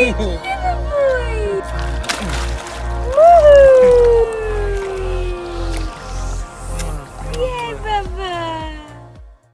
never